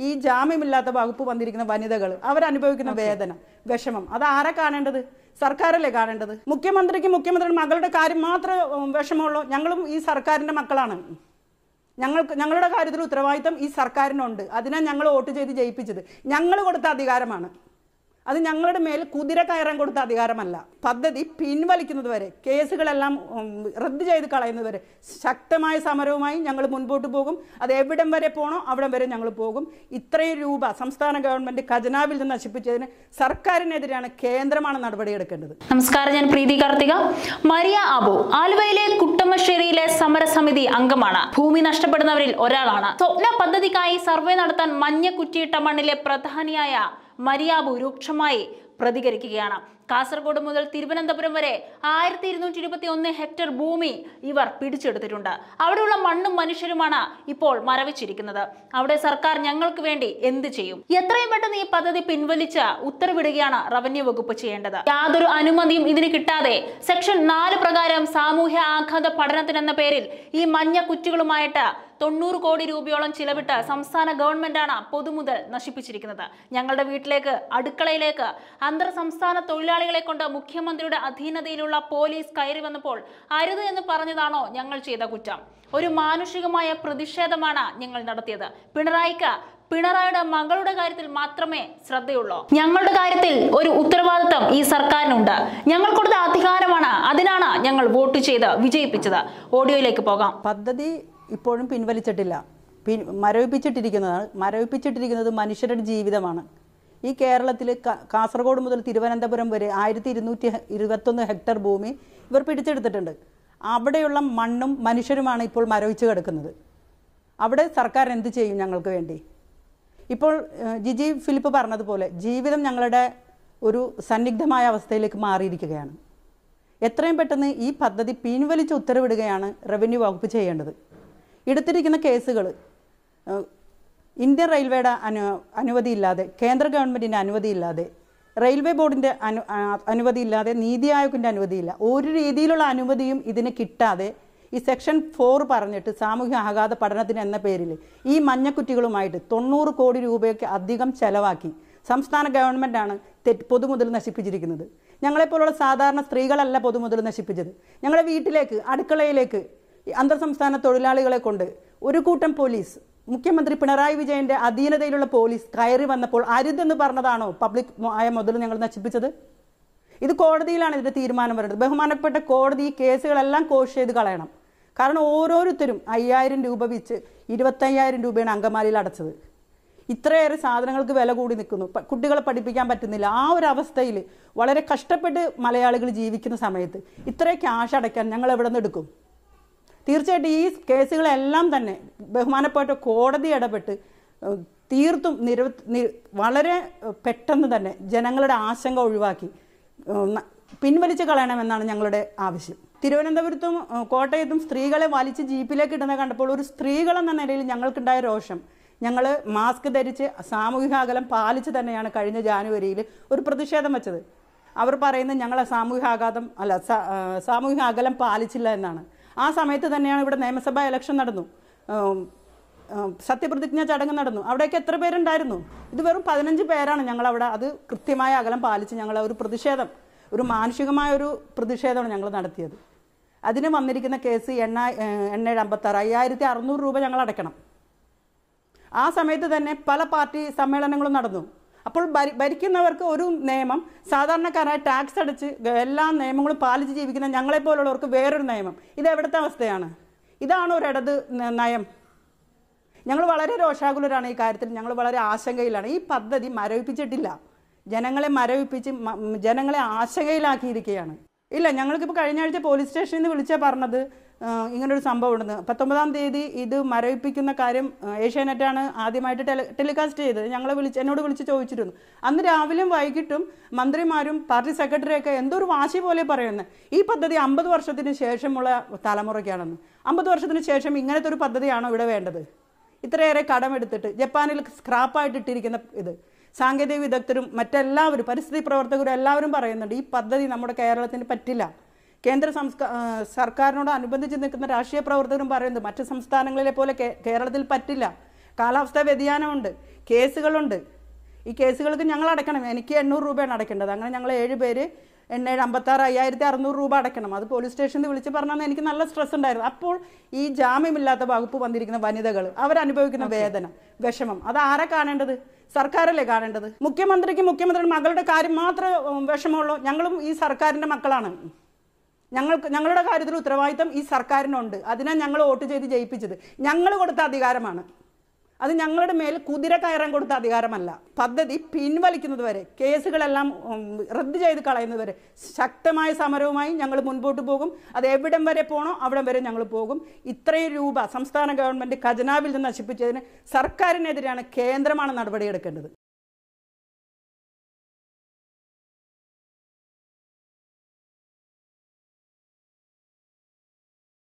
ഈ ജാമ്യമില്ലാത്ത വകുപ്പ് വന്നിരിക്കുന്ന വനിതകൾ അവരനുഭവിക്കുന്ന വേദന വിഷമം. അത് ആരെ കാണേണ്ടത്? സർക്കാരല്ലേ കാണേണ്ടത്? മുഖ്യമന്ത്രിക്ക് മുഖ്യമന്ത്രിയുടെ മകളുടെ കാര്യം മാത്രമേ വിഷമമുള്ളൂ. ഞങ്ങളും ഈ സർക്കാരിന്റെ മക്കളാണ്. ഞങ്ങൾക്ക് ഞങ്ങളുടെ കാര്യത്തിൽ ഉത്തരവാദിത്തം ഈ സർക്കാരിനുണ്ട്. അതിനാണ് ഞങ്ങൾ വോട്ട് ചെയ്ത് ജയിപ്പിച്ചത്. ഞങ്ങൾ കൊടുത്ത അധികാരമാണ്. അത് ഞങ്ങളുടെ മേൽ കുതിര കയറാൻ കൊടുത്ത അധികാരമല്ല. പദ്ധതി പിൻവലിക്കുന്നത് വരെ കേസുകളെല്ലാം റദ്ദ് ചെയ്ത് കളയുന്നത് വരെ ശക്തമായ സമരവുമായി ഞങ്ങൾ മുൻപോട്ട് പോകും. അത് എവിടം വരെ പോകണോ അവിടം വരെ ഞങ്ങൾ പോകും. ഇത്രയും രൂപ സംസ്ഥാന ഗവൺമെന്റ് ഖജനാവിൽ നിന്ന് നശിപ്പിച്ചതിന് സർക്കാരിനെതിരെയാണ് കേന്ദ്രമാണ് നടപടിയെടുക്കേണ്ടത്. നമസ്കാരം ഞാൻ പ്രീതി കാർത്തിക. മരിയ അബു ആലുവയിലെ കുട്ടമശ്ശേരിയിലെ സമരസമിതി അംഗമാണ്. ഭൂമി നഷ്ടപ്പെടുന്നവരിൽ ഒരാളാണ്. സ്വപ്ന പദ്ധതിക്കായി സർവേ നടത്താൻ മഞ്ഞ കുറ്റിയിട്ട മണ്ണിലെ പ്രധാനിയായ മരിയാബു രൂക്ഷമായി പ്രതികരിക്കുകയാണ്. കാസർഗോഡ് മുതൽ തിരുവനന്തപുരം വരെ ആയിരത്തി ഇരുന്നൂറ്റി ഇരുപത്തി ഒന്ന് ഹെക്ടർ ഭൂമി ഇവർ പിടിച്ചെടുത്തിട്ടുണ്ട്. അവിടെയുള്ള മണ്ണും മനുഷ്യരുമാണ് ഇപ്പോൾ മരവിച്ചിരിക്കുന്നത്. അവിടെ സർക്കാർ ഞങ്ങൾക്ക് വേണ്ടി എന്ത് ചെയ്യും? എത്രയും പെട്ടെന്ന് ഈ പദ്ധതി പിൻവലിച്ച് ഉത്തരവിടുകയാണ് റവന്യൂ വകുപ്പ് ചെയ്യേണ്ടത്. യാതൊരു അനുമതിയും ഇതിന് കിട്ടാതെ സെക്ഷൻ നാല് പ്രകാരം സാമൂഹ്യ ആഘാത പഠനത്തിനെന്ന പേരിൽ ഈ മഞ്ഞ കുറ്റികളുമായിട്ട് തൊണ്ണൂറ് കോടി രൂപയോളം ചിലവിട്ട് സംസ്ഥാന ഗവൺമെന്റാണ് പൊതുമുതൽ നശിപ്പിച്ചിരിക്കുന്നത്. ഞങ്ങളുടെ വീട്ടിലേക്ക് അടുക്കളയിലേക്ക് അന്തർ സംസ്ഥാന തൊഴിലാളികളെ കൊണ്ട് മുഖ്യമന്ത്രിയുടെ അധീനതയിലുള്ള പോലീസ് കയറി വന്നപ്പോൾ അരുത് എന്ന് പറഞ്ഞതാണോ ഞങ്ങൾ ചെയ്ത കുറ്റം. ഒരു മാനുഷികമായ പ്രതിഷേധമാണ് ഞങ്ങൾ നടത്തിയത്. പിണറായിക്ക് പിണറായിയുടെ മകളുടെ കാര്യത്തിൽ മാത്രമേ ശ്രദ്ധയുള്ളൂ. ഞങ്ങളുടെ കാര്യത്തിൽ ഒരു ഉത്തരവാദിത്തം ഈ സർക്കാരിനുണ്ട്. ഞങ്ങൾ കൊടുത്ത അധികാരമാണ് അതിനാണ് ഞങ്ങൾ വോട്ട് ചെയ്ത് വിജയിപ്പിച്ചത്. ഓഡിയോയിലേക്ക് പോകാം. പദ്ധതി ഇപ്പോഴും പിൻവലിച്ചിട്ടില്ല. പിൻ മരവിപ്പിച്ചിട്ടിരിക്കുന്നതാണ് മരവിപ്പിച്ചിട്ടിരിക്കുന്നത് മനുഷ്യരുടെ ജീവിതമാണ്. ഈ കേരളത്തിൽ കാസർഗോഡ് മുതൽ തിരുവനന്തപുരം വരെ ആയിരത്തി ഇരുന്നൂറ്റി ഇരുപത്തൊന്ന് ഹെക്ടർ ഭൂമി ഇവർ പിടിച്ചെടുത്തിട്ടുണ്ട്. അവിടെയുള്ള മണ്ണും മനുഷ്യരുമാണ് ഇപ്പോൾ മരവിച്ച് കിടക്കുന്നത്. അവിടെ സർക്കാർ എന്ത് ചെയ്യും ഞങ്ങൾക്ക് വേണ്ടി? ഇപ്പോൾ ജിജി ഫിലിപ്പ് പറഞ്ഞതുപോലെ ജീവിതം ഞങ്ങളുടെ ഒരു സന്നിഗ്ധമായ അവസ്ഥയിലേക്ക് മാറിയിരിക്കുകയാണ്. എത്രയും പെട്ടെന്ന് ഈ പദ്ധതി പിൻവലിച്ച് ഉത്തരവിടുകയാണ് റവന്യൂ വകുപ്പ് ചെയ്യേണ്ടത്. എടുത്തിരിക്കുന്ന കേസുകൾ ഇന്ത്യൻ റെയിൽവേയുടെ അനു അനുമതിയില്ലാതെ കേന്ദ്ര ഗവൺമെന്റിന്റെ അനുമതിയില്ലാതെ റെയിൽവേ ബോർഡിന്റെ അനു അനുമതിയില്ലാതെ നീതി ആയോഗിന്റെ അനുമതിയില്ല. ഒരു രീതിയിലുള്ള അനുമതിയും ഇതിന് കിട്ടാതെ ഈ സെക്ഷൻ ഫോർ പറഞ്ഞിട്ട് സാമൂഹ്യ ആഘാത പഠനത്തിന് എന്ന പേരിൽ ഈ മഞ്ഞക്കുറ്റികളുമായിട്ട് തൊണ്ണൂറ് കോടി രൂപയ്ക്ക് അധികം ചെലവാക്കി സംസ്ഥാന ഗവൺമെന്റാണ് തെറ്റ് പൊതുമുതൽ നശിപ്പിച്ചിരിക്കുന്നത്. ഞങ്ങളെപ്പോലുള്ള സാധാരണ സ്ത്രീകളല്ല പൊതുമുതൽ നശിപ്പിച്ചത്. ഞങ്ങളുടെ വീട്ടിലേക്ക് അടുക്കളയിലേക്ക് അന്തർ സംസ്ഥാന തൊഴിലാളികളെ കൊണ്ട് ഒരു കൂട്ടം പോലീസ് മുഖ്യമന്ത്രി പിണറായി വിജയന്റെ അധീനതയിലുള്ള പോലീസ് കയറി വന്നപ്പോൾ അരുതെന്ന് പറഞ്ഞതാണോ പബ്ലിക് ആയ മുതൽ ഞങ്ങൾ നശിപ്പിച്ചത്? ഇത് കോടതിയിലാണ് ഇതിന്റെ തീരുമാനം വരുന്നത് ബഹുമാനപ്പെട്ട കോടതി ഈ കേസുകളെല്ലാം കോഷ് ചെയ്ത് കളയണം. കാരണം ഓരോരുത്തരും അയ്യായിരം രൂപ വെച്ച് ഇരുപത്തയ്യായിരം രൂപയാണ് അങ്കമാലിയിൽ അടച്ചത്. ഇത്രയേറെ സാധനങ്ങൾക്ക് വില കൂടി നിൽക്കുന്നു. കുട്ടികളെ പഠിപ്പിക്കാൻ പറ്റുന്നില്ല. ആ ഒരു അവസ്ഥയിൽ വളരെ കഷ്ടപ്പെട്ട് മലയാളികൾ ജീവിക്കുന്ന സമയത്ത് ഇത്രയും ക്യാഷ് അടയ്ക്കാൻ ഞങ്ങൾ എവിടെ നിന്ന് എടുക്കും? തീർച്ചയായിട്ടും ഈ കേസുകളെല്ലാം തന്നെ ബഹുമാനപ്പെട്ട കോടതി ഇടപെട്ട് തീർത്തും നിരവ വളരെ പെട്ടെന്ന് തന്നെ ജനങ്ങളുടെ ആശങ്ക ഒഴിവാക്കി പിൻവലിച്ച് കളയണമെന്നാണ് ഞങ്ങളുടെ ആവശ്യം. തിരുവനന്തപുരത്തും കോട്ടയത്തും സ്ത്രീകളെ വലിച്ച് ജീപ്പിലേക്ക് ഇടുന്നത് കണ്ടപ്പോൾ ഒരു സ്ത്രീകളെന്ന നിലയിൽ ഞങ്ങൾക്കുണ്ടായ രോഷം. ഞങ്ങൾ മാസ്ക് ധരിച്ച് സാമൂഹിക അകലം പാലിച്ച് തന്നെയാണ് കഴിഞ്ഞ ജാനുവരിയിൽ ഒരു പ്രതിഷേധം വെച്ചത്. അവർ പറയുന്നത് ഞങ്ങളെ സാമൂഹിക ആഘാതം അല്ല സാമൂഹിക അകലം പാലിച്ചില്ല എന്നാണ്. ആ സമയത്ത് തന്നെയാണ് ഇവിടെ നിയമസഭാ ഇലക്ഷൻ നടന്നു. സത്യപ്രതിജ്ഞ ചടങ്ങ് നടന്നു. അവിടേക്ക് എത്ര പേരുണ്ടായിരുന്നു? ഇത് വെറും പതിനഞ്ച് പേരാണ് ഞങ്ങൾ അവിടെ അത് കൃത്യമായ അകലം പാലിച്ച് ഞങ്ങൾ ഒരു പ്രതിഷേധം ഒരു മാനുഷികമായ ഒരു പ്രതിഷേധമാണ് ഞങ്ങൾ നടത്തിയത്. അതിന് വന്നിരിക്കുന്ന കേസ് എണ്ണ എണ്ണയുടെ അമ്പത്താറ് അയ്യായിരത്തി അറുന്നൂറ് രൂപ ഞങ്ങൾ അടയ്ക്കണം. ആ സമയത്ത് തന്നെ പല പാർട്ടി സമ്മേളനങ്ങളും നടന്നു. അപ്പോൾ ഭരി- ഭരിക്കുന്നവർക്ക് ഒരു നിയമം സാധാരണക്കാരായ ടാക്സ് അടച്ച് എല്ലാ നിയമങ്ങളും പാലിച്ച് ജീവിക്കുന്ന ഞങ്ങളെപ്പോലുള്ളവർക്ക് വേറൊരു നിയമം. ഇത് എവിടുത്തെ അവസ്ഥയാണ്? ഇതാണ് ഒരു ഇടത് നയം. ഞങ്ങൾ വളരെ രോഷാകുലരാണ് ഈ കാര്യത്തിൽ. ഞങ്ങൾ വളരെ ആശങ്കയിലാണ്. ഈ പദ്ധതി മരവിപ്പിച്ചിട്ടില്ല. ജനങ്ങളെ മരവിപ്പിച്ച് ജനങ്ങളെ ആശങ്കയിലാക്കിയിരിക്കുകയാണ്. ഇല്ല ഞങ്ങൾക്കിപ്പോൾ കഴിഞ്ഞ ആഴ്ച പോലീസ് സ്റ്റേഷനിൽ നിന്ന് വിളിച്ചാൽ പറഞ്ഞത് ഇങ്ങനൊരു സംഭവം ഉണ്ടെന്ന്. പത്തൊമ്പതാം തീയതി ഇത് മരവിപ്പിക്കുന്ന കാര്യം ഏഷ്യാനെറ്റാണ് ആദ്യമായിട്ട് ടെലി ടെലികാസ്റ്റ് ചെയ്തത്. ഞങ്ങളെ വിളിച്ച് എന്നോട് വിളിച്ച് ചോദിച്ചിരുന്നു. അന്ന് രാവിലെയും വൈകിട്ടും മന്ത്രിമാരും പാർട്ടി സെക്രട്ടറിയൊക്കെ എന്തോ ഒരു വാശി പോലെ പറയുന്നത് ഈ പദ്ധതി അമ്പത് വർഷത്തിന് ശേഷമുള്ള തലമുറയ്ക്കാണെന്ന്. അമ്പത് വർഷത്തിന് ശേഷം ഇങ്ങനത്തെ ഒരു പദ്ധതിയാണോ ഇവിടെ വേണ്ടത്? ഇത്രയേറെ കടമെടുത്തിട്ട് ജപ്പാനിൽ സ്ക്രാപ്പായിട്ട് ഇട്ടിരിക്കുന്ന ഇത്. സാങ്കേതിക വിദഗ്ധരും മറ്റെല്ലാവരും പരിസ്ഥിതി പ്രവർത്തകരും എല്ലാവരും പറയുന്നുണ്ട് ഈ പദ്ധതി നമ്മുടെ കേരളത്തിന് പറ്റില്ല. കേന്ദ്ര സംസ്കാ സർക്കാരിനോട് അനുബന്ധിച്ച് നിൽക്കുന്ന രാഷ്ട്രീയ പ്രവർത്തകരും പറയുന്നത് മറ്റ് സംസ്ഥാനങ്ങളിലെ പോലെ കേരളത്തിൽ പറ്റില്ല. കാലാവസ്ഥാ വ്യതിയാനമുണ്ട് കേസുകളുണ്ട്. ഈ കേസുകൾക്ക് ഞങ്ങൾ അടയ്ക്കണം. എനിക്ക് എണ്ണൂറ് രൂപയാണ് അടയ്ക്കേണ്ടത്. അങ്ങനെ ഞങ്ങൾ ഏഴ് പേര് എണ്ണേഴ് അമ്പത്താറ് അയ്യായിരത്തി അറുന്നൂറ് രൂപ അടയ്ക്കണം. അത് പോലീസ് സ്റ്റേഷനിൽ വിളിച്ച് പറഞ്ഞാൽ എനിക്ക് നല്ല സ്ട്രെസ് ഉണ്ടായിരുന്നു. അപ്പോൾ ഈ ജാമ്യമില്ലാത്ത വകുപ്പ് വന്നിരിക്കുന്ന വനിതകൾ അവരനുഭവിക്കുന്ന വേദന വിഷമം അത് ആരെ കാണേണ്ടത്? സർക്കാരല്ലേ കാണേണ്ടത്? മുഖ്യമന്ത്രിക്ക് മുഖ്യമന്ത്രിയുടെ മകളുടെ കാര്യം മാത്രമേ വിഷമമുള്ളൂ. ഞങ്ങളും ഈ സർക്കാരിന്റെ മക്കളാണ്. ഞങ്ങൾക്ക് ഞങ്ങളുടെ കാര്യത്തിൽ ഉത്തരവാദിത്തം ഈ സർക്കാരിനുണ്ട്. അതിനാണ് ഞങ്ങൾ വോട്ട് ചെയ്ത് ജയിപ്പിച്ചത്. ഞങ്ങൾ കൊടുത്ത അധികാരമാണ്. അത് ഞങ്ങളുടെ മേൽ കുതിര കയറാൻ കൊടുത്ത അധികാരമല്ല. പദ്ധതി പിൻവലിക്കുന്നത് വരെ കേസുകളെല്ലാം റദ്ദ് ചെയ്ത് കളയുന്നത് വരെ ശക്തമായ സമരവുമായി ഞങ്ങൾ മുൻപോട്ട് പോകും. അത് എവിടം വരെ പോകണോ അവിടം വരെ ഞങ്ങൾ പോകും. ഇത്രയും രൂപ സംസ്ഥാന ഗവൺമെന്റ് ഖജനാവിൽ നിന്ന് നശിപ്പിച്ചതിന് സർക്കാരിനെതിരെയാണ് കേന്ദ്രമാണ് നടപടിയെടുക്കേണ്ടത്.